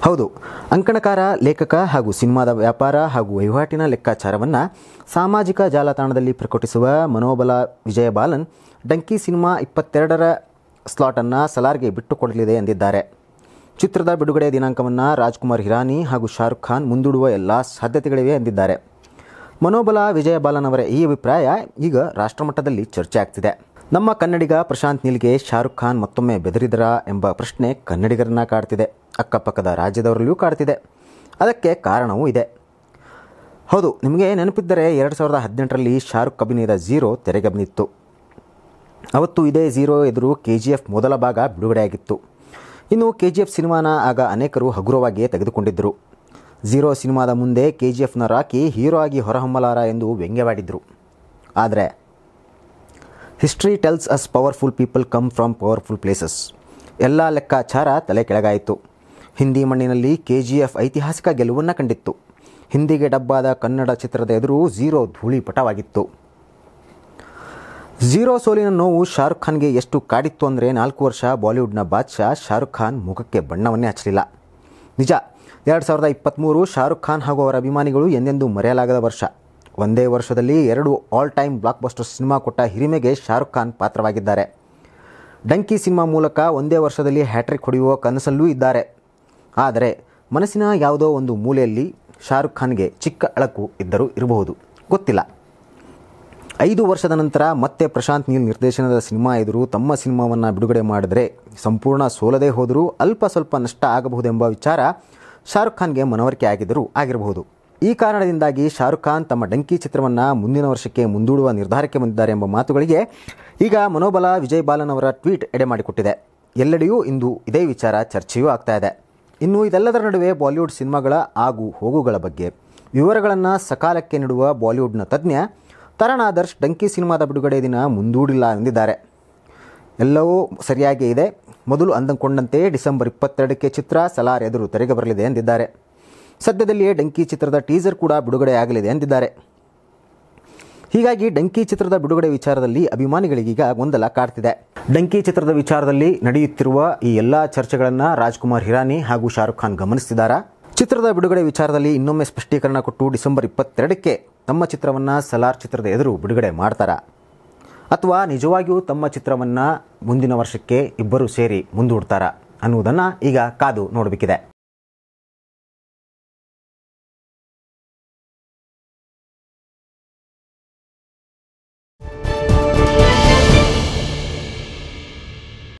ಹೌದು, ಅಂಕಣಕಾರ, ಲೇಖಕ ಹಾಗೂ ಸಿನಿಮಾದ ವ್ಯಾಪಾರ ಹಾಗೂ ವಹಿವಾಟಿನ ಲೆಕ್ಕಾಚಾರವನ್ನು ಸಾಮಾಜಿಕ ಜಾಲತಾಣದಲ್ಲಿ ಪ್ರಕಟಿಸುವ ಮನೋಬಲ ವಿಜಯ ಬಾಲನ್ ಡಂಕಿ ಸಿನಿಮಾ ಇಪ್ಪತ್ತೆರಡರ ಸ್ಲಾಟನ್ನು ಸಲಾರ್ಗೆ ಬಿಟ್ಟುಕೊಡಲಿದೆ ಎಂದಿದ್ದಾರೆ. ಚಿತ್ರದ ಬಿಡುಗಡೆ ದಿನಾಂಕವನ್ನು ರಾಜ್ಕುಮಾರ್ ಹಿರಾನಿ ಹಾಗೂ ಶಾರುಖ್ ಖಾನ್ ಮುಂದೂಡುವ ಎಲ್ಲ ಸಾಧ್ಯತೆಗಳಿವೆ ಎಂದಿದ್ದಾರೆ. ಮನೋಬಲ ವಿಜಯ ಬಾಲನ್ ಅವರ ಈ ಅಭಿಪ್ರಾಯ ಈಗ ರಾಷ್ಟ್ರಮಟ್ಟದಲ್ಲಿ ಚರ್ಚೆ ಆಗ್ತಿದೆ. ನಮ್ಮ ಕನ್ನಡಿಗ ಪ್ರಶಾಂತ್ ನೀಲ್ಗೆ ಶಾರುಖ್ ಖಾನ್ ಮತ್ತೊಮ್ಮೆ ಬೆದರಿದರಾ ಎಂಬ ಪ್ರಶ್ನೆ ಕನ್ನಡಿಗರನ್ನ ಕಾಡ್ತಿದೆ. ಅಕ್ಕಪಕ್ಕದ ರಾಜ್ಯದವರಲ್ಲಿಯೂ ಕಾಡ್ತಿದೆ. ಅದಕ್ಕೆ ಕಾರಣವೂ ಇದೆ. ಹೌದು, ನಿಮಗೆ ನೆನಪಿದ್ದರೆ ಎರಡು ಸಾವಿರದ ಹದಿನೆಂಟರಲ್ಲಿ ಶಾರುಖ್ ಅಭಿನಯದ ಝೀರೋ ತೆರೆಗೆ ಬಂದಿತ್ತು ಅವತ್ತು ಇದೇ ಝೀರೋ ಎದುರು ಕೆ ಜಿ ಎಫ್ ಮೊದಲ ಭಾಗ ಬಿಡುಗಡೆಯಾಗಿತ್ತು. ಇನ್ನು ಕೆ ಜಿ ಎಫ್ ಸಿನಿಮಾನ ಆಗ ಅನೇಕರು ಹಗುರವಾಗಿಯೇ ತೆಗೆದುಕೊಂಡಿದ್ದರು. ಝೀರೋ ಸಿನಿಮಾದ ಮುಂದೆ ಕೆ ಜಿ ಎಫ್ನ ರಾಕಿ ಹೀರೋ ಆಗಿ ಹೊರಹೊಮ್ಮಲಾರ ಎಂದು ವ್ಯಂಗ್ಯವಾಡಿದರು. ಆದರೆ, history tells us powerful people come from powerful places. ಎಲ್ಲ ಲೆಕ್ಕಾಚಾರ ತಲೆ ಕೆಳಗಾಯಿತು. ಹಿಂದಿ ಮಣ್ಣಿನಲ್ಲಿ ಕೆ ಜಿ ಎಫ್ ಐತಿಹಾಸಿಕ ಗೆಲುವನ್ನು ಕಂಡಿತ್ತು. ಹಿಂದಿಗೆ ಡಬ್ಬಾದ ಕನ್ನಡ ಚಿತ್ರದ ಎದುರು ಝೀರೋ ಧೂಳಿಪಟವಾಗಿತ್ತು. ಝೀರೋ ಸೋಲಿನ ನೋವು ಶಾರುಖ್ ಖಾನ್ಗೆ ಎಷ್ಟು ಕಾಡಿತ್ತು ಅಂದರೆ ನಾಲ್ಕು ವರ್ಷ ಬಾಲಿವುಡ್ನ ಬಾದ್ಶಾ ಶಾರುಖ್ ಖಾನ್ ಮುಖಕ್ಕೆ ಬಣ್ಣವನ್ನೇ ಹಚ್ಚಲಿಲ್ಲ ನಿಜ, ಎರಡು ಸಾವಿರದ ಇಪ್ಪತ್ತ್ಮೂರು ಶಾರುಖ್ ಖಾನ್ ಹಾಗೂ ಅವರ ಅಭಿಮಾನಿಗಳು ಎಂದೆಂದೂ ಮರೆಯಲಾಗದ ವರ್ಷ. ಒಂದೇ ವರ್ಷದಲ್ಲಿ ಎರಡು all time blockbuster cinema ಕೊಟ್ಟ ಹಿರಿಮೆಗೆ ಶಾರುಖ್ ಖಾನ್ ಪಾತ್ರವಾಗಿದ್ದಾರೆ. ಡಂಕಿ ಸಿನಿಮಾ ಮೂಲಕ ಒಂದೇ ವರ್ಷದಲ್ಲಿ ಹ್ಯಾಟ್ರಿಕ್ ಹೊಡೆಯುವ ಕನಸಲ್ಲೂ ಇದ್ದಾರೆ. ಆದರೆ ಮನಸ್ಸಿನ ಯಾವುದೋ ಒಂದು ಮೂಲೆಯಲ್ಲಿ ಶಾರುಖ್ ಖಾನ್ಗೆ ಚಿಕ್ಕ ಅಳಕು ಇದ್ದರೂ ಇರಬಹುದು. ಗೊತ್ತಿಲ್ಲ. ಐದು ವರ್ಷದ ನಂತರ ಮತ್ತೆ ಪ್ರಶಾಂತ್ ನೀಲ್ ನಿರ್ದೇಶನದ ಸಿನಿಮಾ ಎದುರು ತಮ್ಮ ಸಿನಿಮಾವನ್ನು ಬಿಡುಗಡೆ ಮಾಡಿದರೆ ಸಂಪೂರ್ಣ ಸೋಲದೇ ಹೋದರೂ ಅಲ್ಪ ಸ್ವಲ್ಪ ನಷ್ಟ ಆಗಬಹುದೆಂಬ ವಿಚಾರ ಶಾರುಖ್ ಖಾನ್ಗೆ ಮನವರಿಕೆ ಆಗಿದ್ದರೂ ಆಗಿರಬಹುದು. ಈ ಕಾರಣದಿಂದಾಗಿ ಶಾರುಖ್ ಖಾನ್ ತಮ್ಮ ಡಂಕಿ ಚಿತ್ರವನ್ನು ಮುಂದಿನ ವರ್ಷಕ್ಕೆ ಮುಂದೂಡುವ ನಿರ್ಧಾರಕ್ಕೆ ಬಂದಿದ್ದಾರೆ ಎಂಬ ಮಾತುಗಳಿಗೆ ಈಗ ಮನೋಬಲ ವಿಜಯ್ ಬಾಲನ್ ಅವರ ಟ್ವೀಟ್ ಎಡೆ ಮಾಡಿಕೊಟ್ಟಿದೆ ಎಲ್ಲೆಡೆಯೂ ಇಂದು ಇದೇ ವಿಚಾರ ಚರ್ಚೆಯೂ ಆಗ್ತಾ ಇದೆ. ಇನ್ನು ಇದೆಲ್ಲದರ ನಡುವೆ ಬಾಲಿವುಡ್ ಸಿನಿಮಾಗಳ ಆಗು ಹೋಗುಗಳ ಬಗ್ಗೆ ವಿವರಗಳನ್ನು ಸಕಾಲಕ್ಕೆ ನೀಡುವ ಬಾಲಿವುಡ್ನ ತಜ್ಞ ತರಣ್ ಆದರ್ಶ್ ಡಂಕಿ ಸಿನಿಮಾದ ಬಿಡುಗಡೆ ದಿನ ಮುಂದೂಡಿಲ್ಲ ಎಂದಿದ್ದಾರೆ. ಎಲ್ಲವೂ ಸರಿಯಾಗೇ ಇದೆ. ಮೊದಲು ಅಂದಂಕೊಂಡಂತೆ ಡಿಸೆಂಬರ್ ಇಪ್ಪತ್ತೆರಡಕ್ಕೆ ಚಿತ್ರ ಸಲಾರ್ ಎದುರು ತೆರೆಗೆ ಬರಲಿದೆ ಎಂದಿದ್ದಾರೆ. ಸದ್ಯದಲ್ಲಿಯೇ ಡಂಕಿ ಚಿತ್ರದ ಟೀಸರ್ ಕೂಡ ಬಿಡುಗಡೆಯಾಗಲಿದೆ ಎಂದಿದ್ದಾರೆ. ಹೀಗಾಗಿ ಡಂಕಿ ಚಿತ್ರದ ಬಿಡುಗಡೆ ವಿಚಾರದಲ್ಲಿ ಅಭಿಮಾನಿಗಳಿಗೀಗ ಗೊಂದಲ ಕಾಡ್ತಿದೆ. ಡಂಕಿ ಚಿತ್ರದ ವಿಚಾರದಲ್ಲಿ ನಡೆಯುತ್ತಿರುವ ಈ ಎಲ್ಲ ಚರ್ಚೆಗಳನ್ನು ರಾಜ್ಕುಮಾರ್ ಹಿರಾನಿ ಹಾಗೂ ಶಾರುಖ್ ಖಾನ್ ಗಮನಿಸ್ತಿದ್ದಾರಾ? ಚಿತ್ರದ ಬಿಡುಗಡೆ ವಿಚಾರದಲ್ಲಿ ಇನ್ನೊಮ್ಮೆ ಸ್ಪಷ್ಟೀಕರಣ ಕೊಟ್ಟು ಡಿಸೆಂಬರ್ ಇಪ್ಪತ್ತೆರಡಕ್ಕೆ ತಮ್ಮ ಚಿತ್ರವನ್ನು ಸಲಾರ್ ಚಿತ್ರದ ಎದುರು ಬಿಡುಗಡೆ ಮಾಡ್ತಾರಾ? ಅಥವಾ ನಿಜವಾಗಿಯೂ ತಮ್ಮ ಚಿತ್ರವನ್ನು ಮುಂದಿನ ವರ್ಷಕ್ಕೆ ಇಬ್ಬರು ಸೇರಿ ಮುಂದೂಡ್ತಾರಾ ಅನ್ನುವುದನ್ನು ಈಗ ಕಾದು ನೋಡಬೇಕಿದೆ.